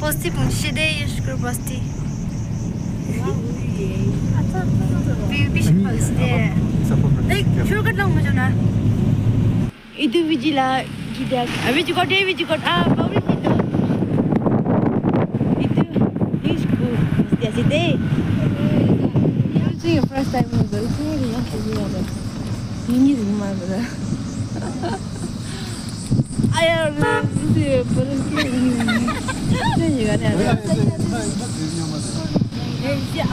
Pozitiv şey değil şükür bastı. Bir bir şey bastı. Şurada lan mı cana? İdu vicila gider. Abi çıkar değil vicikar. Aa bavul gider. İdu değil şükür bastı. Asite. Yine first time oldu. eu yanlış bir adam. Ini rumah ber. Ayah, itu pergi.这几个店。哎，下。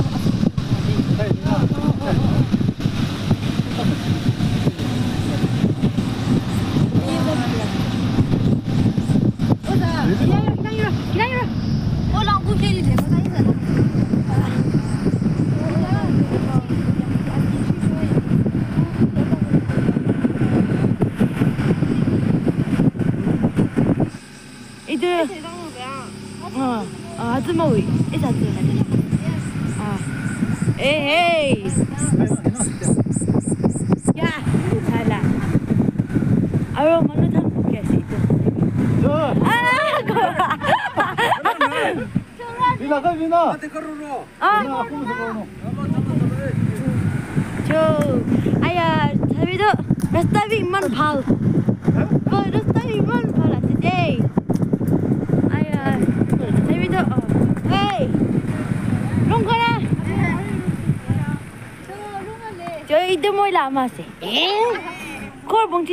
근데 어, 아, 아줌마 왜 이제 아줌마 아 에이 야 잘라 아유 먼저 다 먹게 시도 아 거라 비나 가 비나 아 저 아야 자비도 라스타비 만 발 뭐 Chơi ito mo lama si. Eh? Kor bong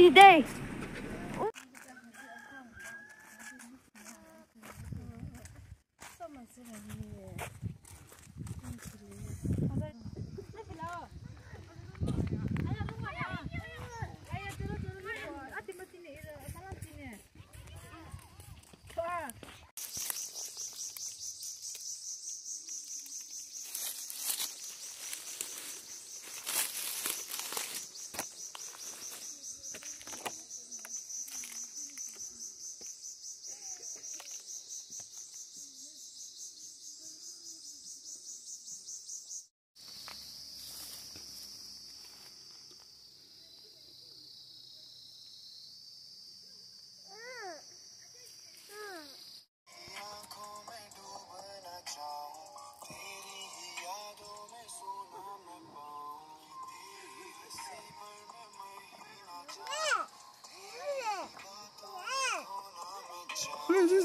Yeah, yeah,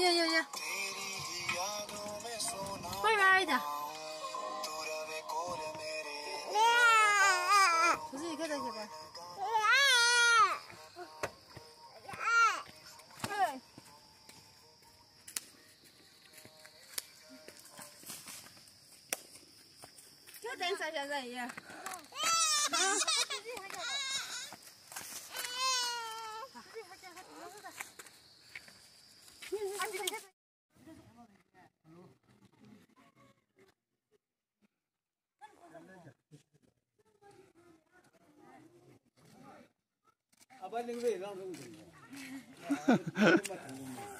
yeah, yeah, yeah. Bye bye da. Così che dai che fai? Che pensa che sei? Ah. 我那个胃啷么疼呢？哈。